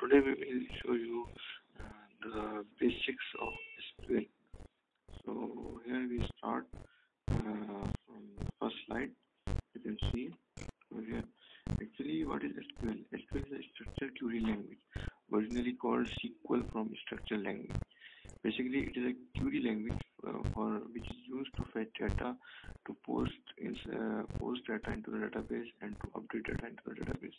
today we will show you uh, the basics of SQL. So here we start uh, from the first slide. You can see over here. Actually, what is SQL? SQL is a structured query language, originally called SEQUEL from structured language. Basically, it is a query language uh, for which is used to fetch data, to post in, uh, post data into the database, and to update data into the database.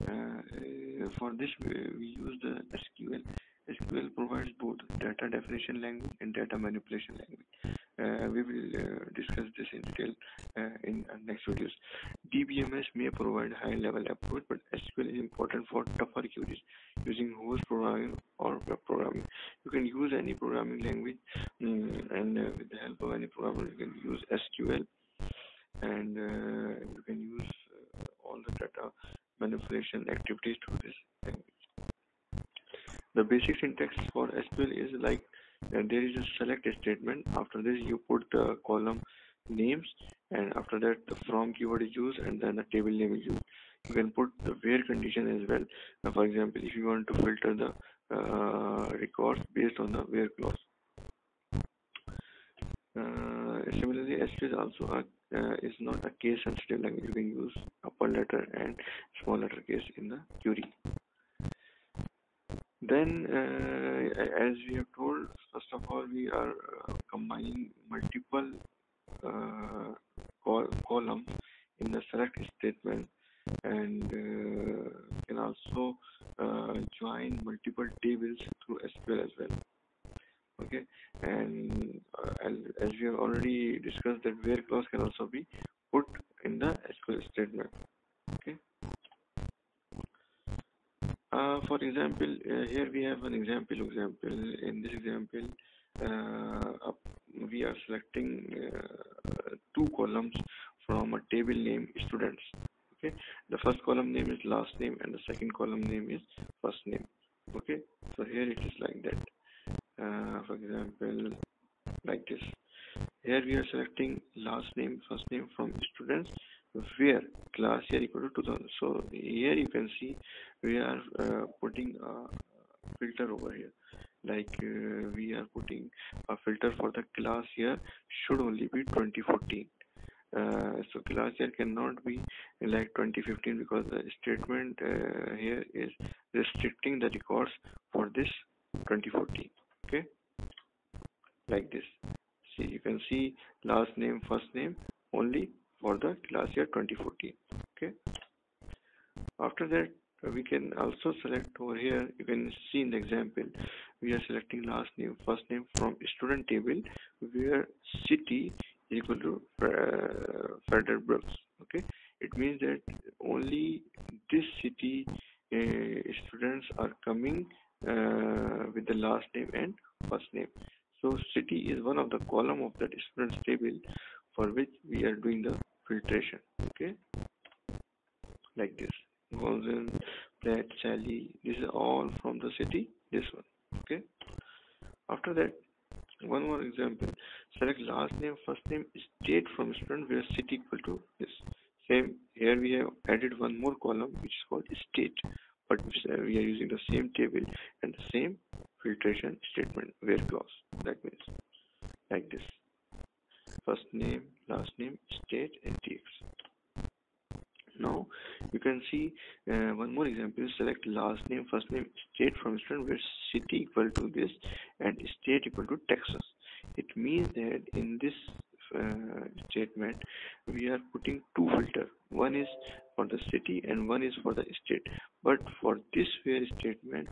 Uh, for this, we use the SQL. SQL provides both data definition language and data manipulation language. Uh, we will uh, discuss this in detail uh, in next videos. DBMS may provide high-level approach, but SQL is important for tougher queries using host programming or web programming. You can use any programming language, um, and uh, with the help of any programmer, you can use SQL, and uh, you can use uh, all the data manipulation activities to this language. The basic syntax for SQL is like uh, there is a select statement. After this, you put the column names, and after that, the from keyword is used, and then the table name is used. You can put the where condition as well. Now, for example, if you want to filter the uh, records based on the where clause. Uh, SQL is also a uh, is not a case sensitive language. You can use upper letter and small letter case in the query. Then, uh, as we have told, first of all, we are uh, combining multiple uh, col columns in the select statement and uh, can also uh, join multiple tables through SQL as well okay and uh, as we have already discussed that where clause can also be put in the SQL statement okay uh, for example uh, here we have an example example. In this example uh, we are selecting uh, two columns from a table name students. Okay? The first column name is last name and the second column name is first name. Okay? So here it is like that. Uh, for example like this. Here we are selecting last name first name from students where class year equal to 2000 so here you can see we are uh, putting a filter over here. Like uh, we are putting a filter for the class year should only be 2014 uh, so class year cannot be like 2015 because the statement uh, here is restricting the records for this 2014 okay? Like this. See you can see last name first name only for the class year 2014 okay? After that we can also select over here. You can see in the example we are selecting last name first name from student table where city is equal to uh, Fredericksburg okay? It means that only this city uh, students are coming uh, with the last name and first name. So city is one of the column of that students table for which we are doing the filtration okay? Like this. Gonzan, Platt, Sally this is all from the city this one okay? After that one more example. Select last name first name state from student where city equal to this. Same here we have added one more column which is called state but uh, we are using the same table and the same filtration statement where clause that means like this first name last name state and tx now you can see uh, one more example. Select last name first name state from student where city equal to this and state equal to texas. It means that in this uh, statement we are putting two filter. One is for the city and one is for the state. But for this where statement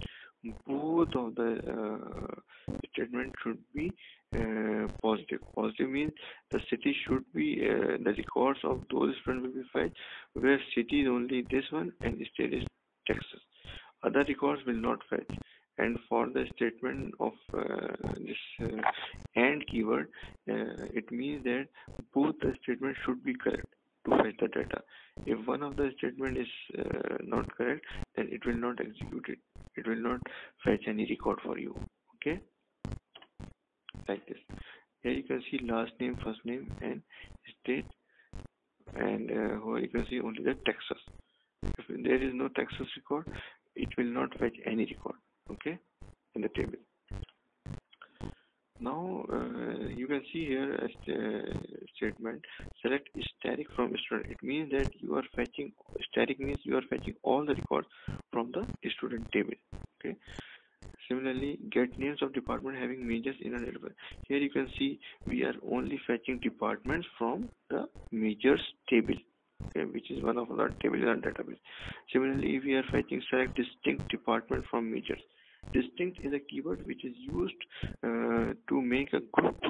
both of the uh, statement should be uh, positive. Positive means the city should be uh, the records of those students will be fetched where city is only this one and state is texas. Other records will not fetch. And for the statement of uh, this uh, and keyword uh, it means that both the statements should be correct to fetch the data. If one of the statement is uh, not correct then it will not execute it. It will not fetch any record for you. Okay like this here you can see last name first name and state and uh, you can see only the texas if there is no texas record it will not fetch any record okay in the table. Now uh, you can see here a st uh, statement select static from student. It means that you are fetching static means you are fetching all the records from the student table similarly get names of department having majors in a database here you can see we are only fetching departments from the majors table okay, which is one of the table in our database. Similarly if we are fetching select distinct department from majors distinct is a keyword which is used uh, to make a group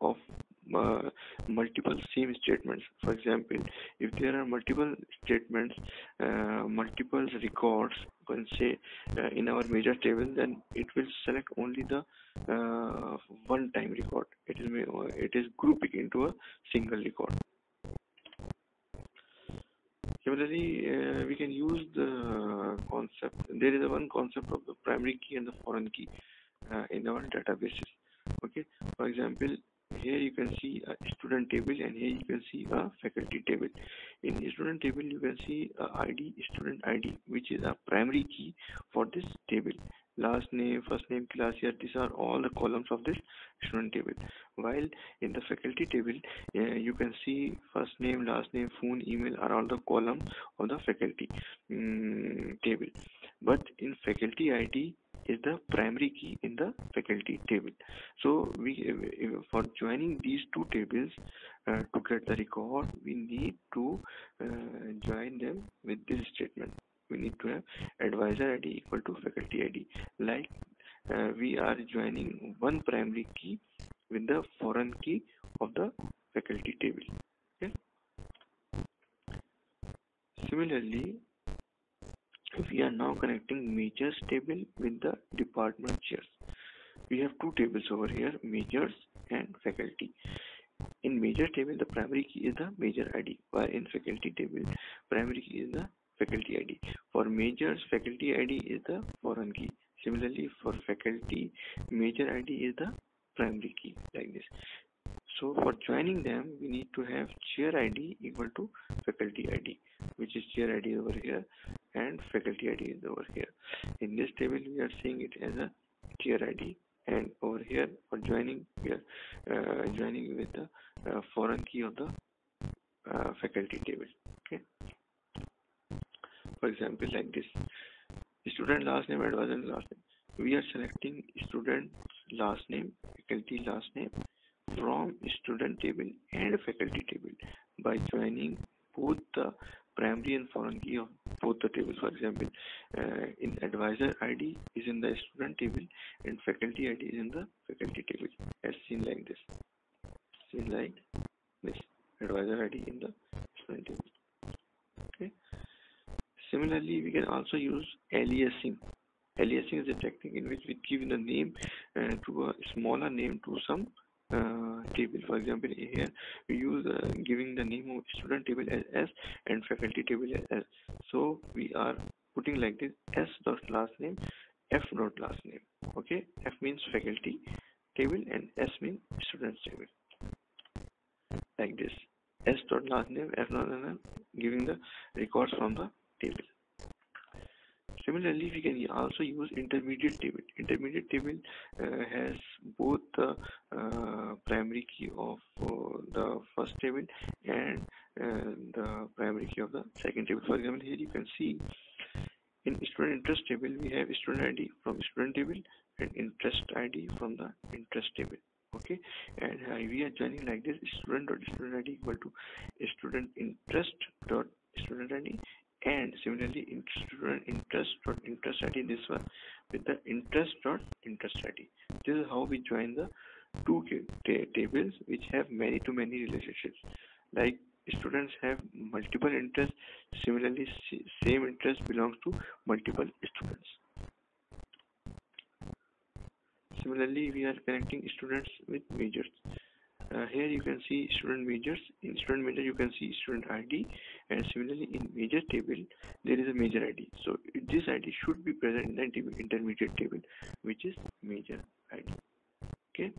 of uh, multiple same statements for example if there are multiple statements uh, multiple records can say uh, in our major table then it will select only the uh, one time record it is it is grouping into a single record Similarly, uh, we can use the concept. There is a one concept of the primary key and the foreign key uh, in our databases. Okay. For example, here you can see a student table and here you can see a faculty table. In student table, you can see a ID student ID, which is a primary key for this table. Last name first name class year these are all the columns of this student table. While in the faculty table uh, you can see first name last name phone email are all the columns of the faculty um, table. But in faculty id is the primary key in the faculty table. So we for joining these two tables uh, to get the record we need to uh, join them with this statement. We need to have advisor id equal to faculty id like uh, we are joining one primary key with the foreign key of the faculty table. Okay? Similarly we are now connecting majors table with the department chairs we have two tables over here majors and faculty in major table the primary key is the major id while in faculty table primary key is the faculty ID. For majors, faculty ID is the foreign key. Similarly, for faculty, major ID is the primary key like this. So for joining them, we need to have chair ID equal to faculty ID, which is chair ID over here and faculty ID is over here. In this table, we are seeing it as a chair ID and over here for joining, we are uh, joining with the uh, foreign key of the uh, faculty table. Okay for example like this student last name advisor last name we are selecting student last name faculty last name from student table and faculty table by joining both the primary and foreign key of both the tables. For example uh, in advisor id is in the student table and faculty id is in the faculty table. As seen like this. Seen like this. Advisor id in the student table. Okay. Similarly, we can also use aliasing. Aliasing is a technique in which we give the name uh, to a smaller name to some uh, table. For example, here we use uh, giving the name of student table as S and faculty table as S. So we are putting like this S dot last name, F dot last name. Okay, F means faculty table and S means students table. Like this. S dot last name, F dot last name, giving the records from the table. Similarly, we can also use intermediate table. Intermediate table uh, has both the uh, primary key of uh, the first table and uh, the primary key of the second table. For example, here you can see in student interest table we have student ID from student table and interest ID from the interest table okay and uh, we are joining like this student dot student id equal to student interest dot student id and similarly student interest dot interest id this one with the interest dot interest id this is how we join the two tables which have many to many relationships. Like students have multiple interests. Similarly same interest belongs to multiple students. Similarly we are connecting students with majors uh, here you can see student majors. In student major you can see student id and similarly in major table there is a major id so this id should be present in the intermediate table which is major id okay